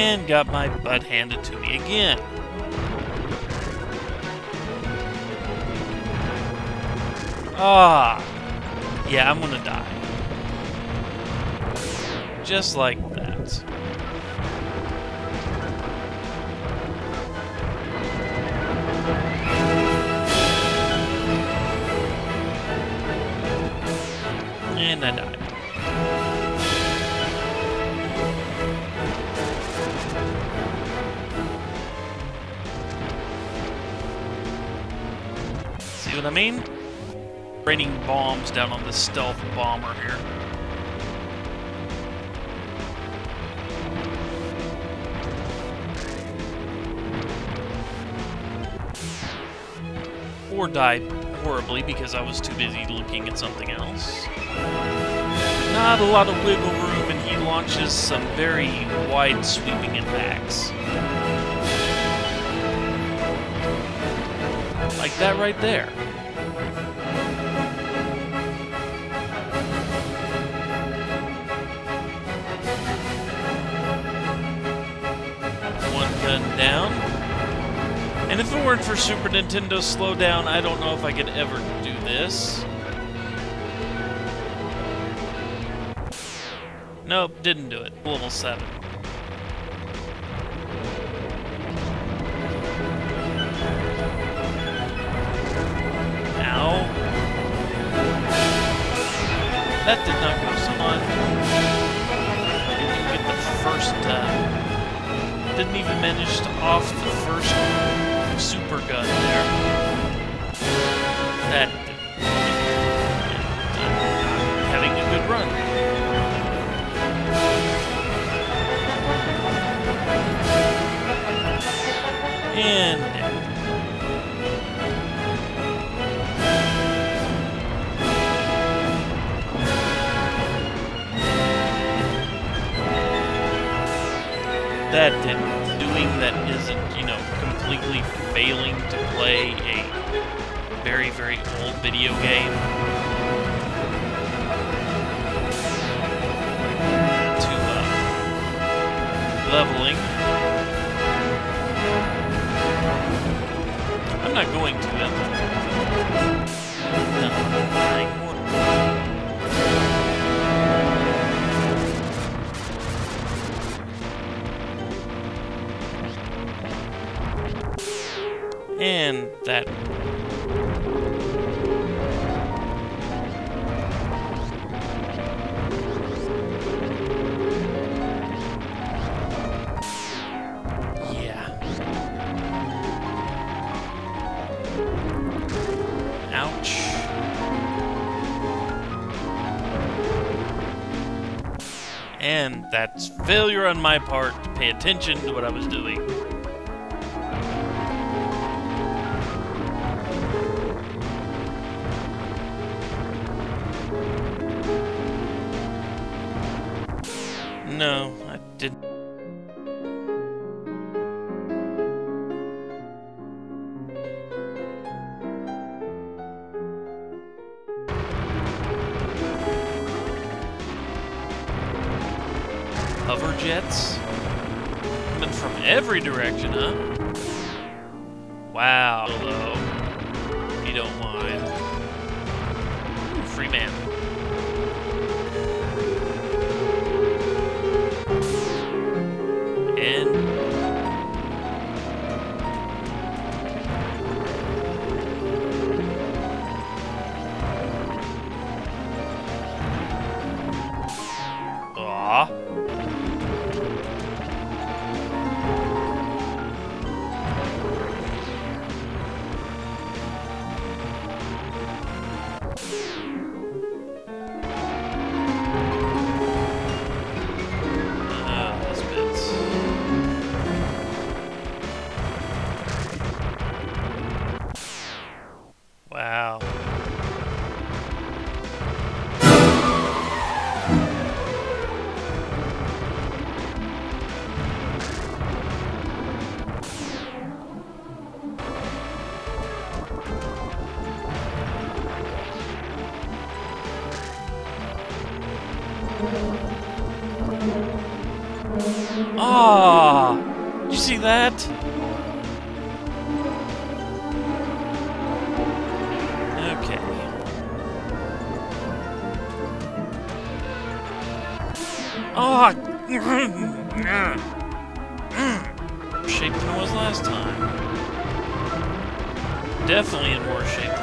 And got my butt handed to me again. Ah. Yeah, I'm gonna die. Just like what I mean? Raining bombs down on the stealth bomber here. Or died horribly because I was too busy looking at something else. Not a lot of wiggle room, and he launches some very wide sweeping impacts. That right there. One gun down. And if it weren't for Super Nintendo slowdown, I don't know if I could ever do this. Nope, didn't do it. Level 7. That did not go so much. Didn't even get the first, uh, didn't even manage to off the first super gun there. That. And, uh, having a good run. And that and doing that isn't, you know, completely failing to play a very, very old video game. To uh, leveling. I'm not going to them. And that's failure on my part to pay attention to what I was doing. No, Coming from every direction, huh? Wow, hello. If you don't mind. Ooh, Free man. Ah! Did you see that? Okay. Ah! shape than it was last time. Definitely in worse shape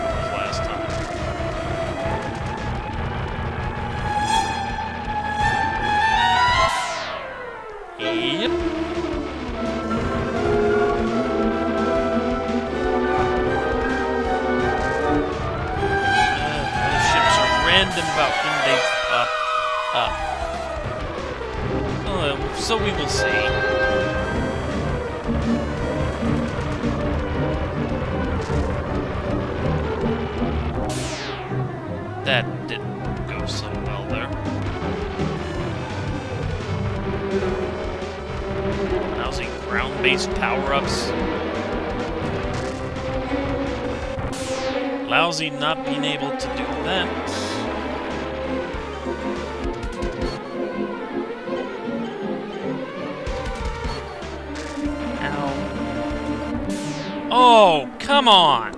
Lousy ground-based power-ups. Lousy not being able to do that. Oh, come on!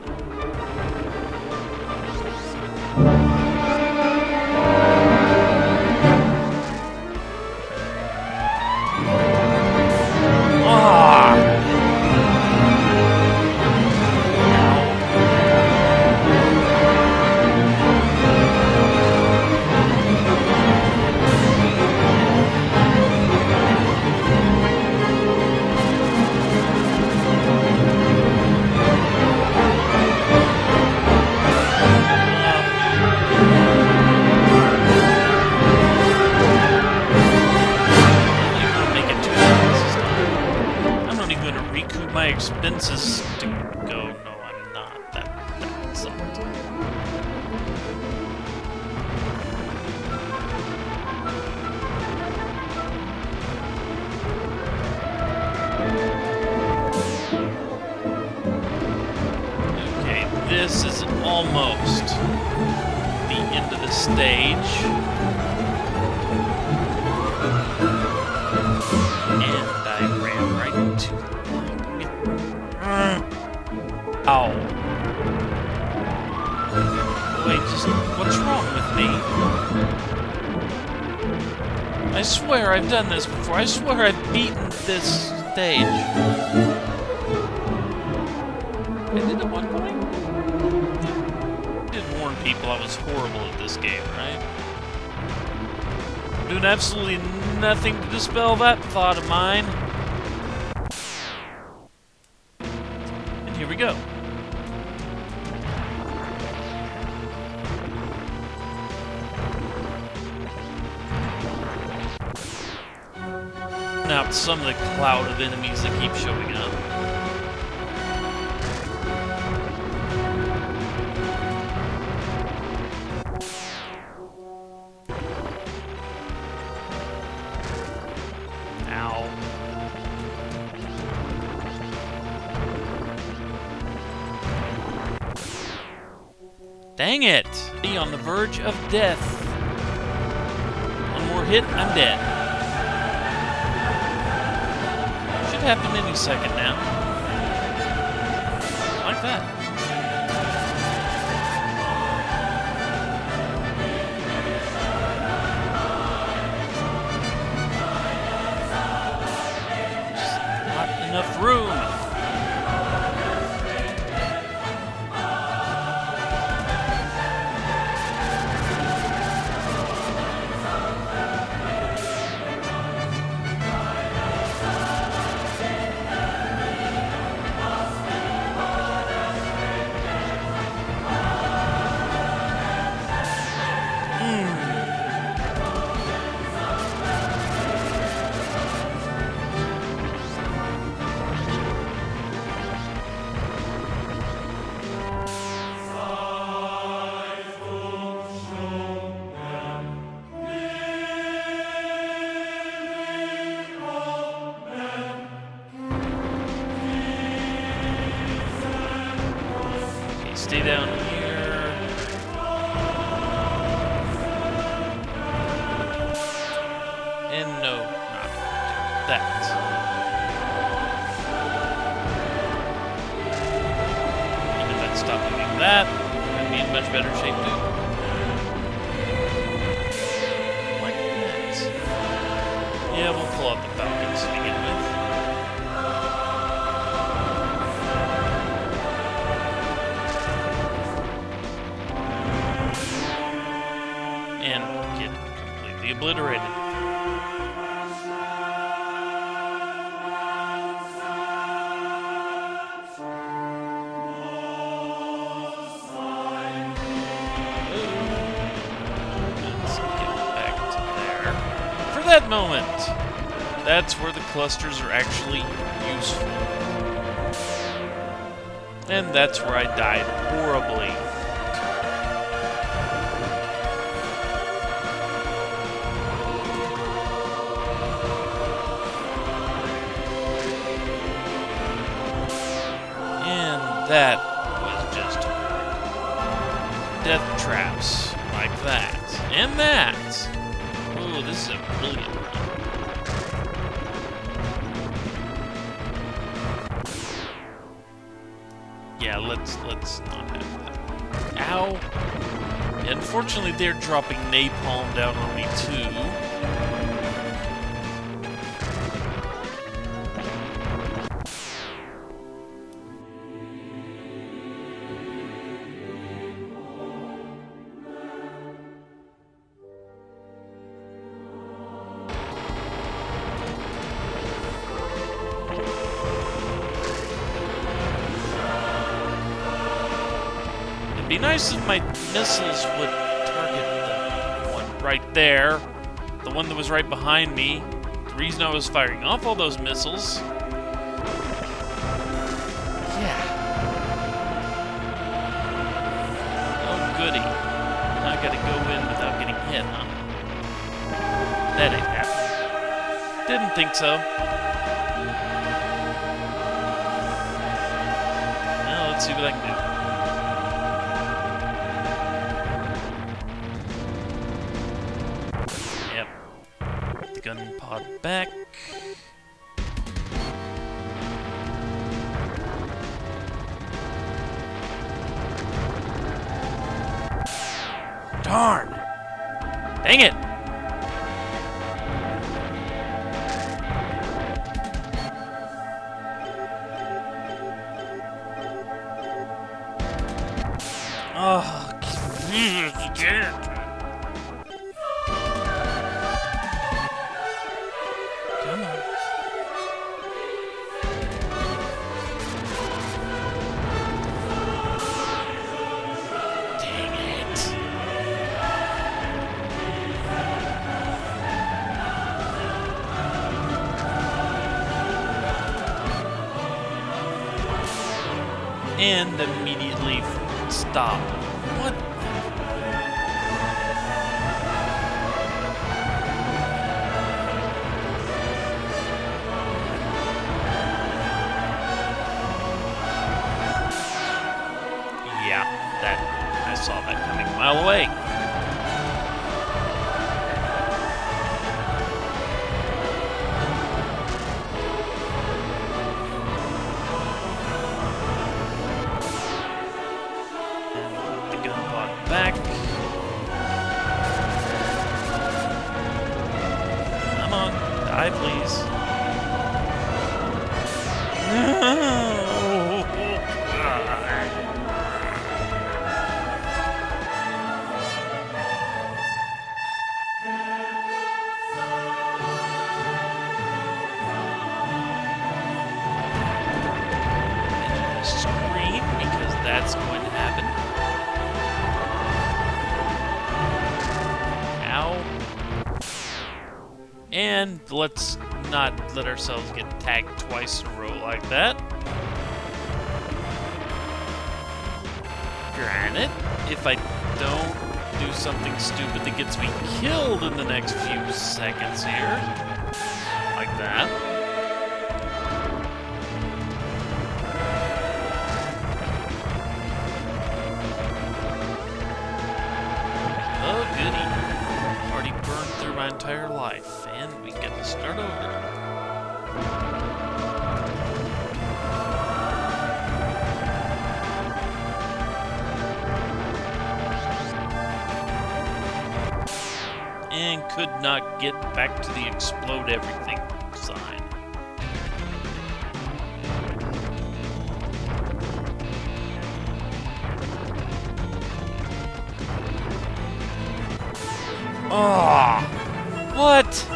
Recoup my expenses to go. No, I'm not. That that sucked. Okay, this is almost the end of the stage. Wait, just what's wrong with me? I swear I've done this before. I swear I've beaten this stage. I did at one point? I did warn people I was horrible at this game, right? I'm doing absolutely nothing to dispel that thought of mine. Now, some of the cloud of enemies that keep showing up. Ow. Dang it! Be on the verge of death. One more hit, I'm dead. Happen any second now. Like that. stay down here. And no, not that. And if I'd stop doing that, I'd be in much better shape too. Obliterated. For that moment, that's where the clusters are actually useful. And that's where I died horribly. That was just death traps like that. And that. Ooh, this is a brilliant run. Yeah, let's let's not have that. Ow. Unfortunately, they're dropping napalm down on me too. Nice if my missiles would target the one right there, the one that was right behind me. The reason I was firing off all those missiles. Yeah. Oh, goody. Now I gotta go in without getting hit, huh? That ain't happening. Didn't think so. Now let's see what I can do. Back. Darn! Dang it! Stop. What? Yeah, that I saw that coming a mile away. Let's not let ourselves get tagged twice in a row like that. Granted, if I don't do something stupid that gets me killed in the next few seconds here, like that. Could not get back to the explode everything sign. Ah, what?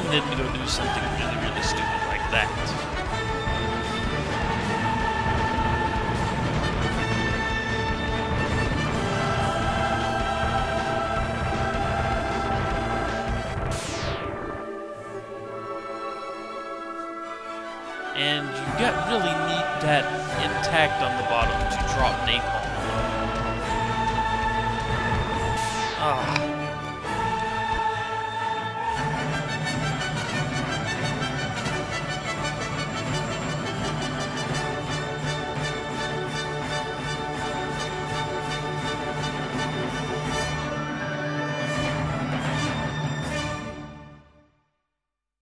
And then to go do something really, really stupid like that. And you got really need that intact on the bottom to drop napalm.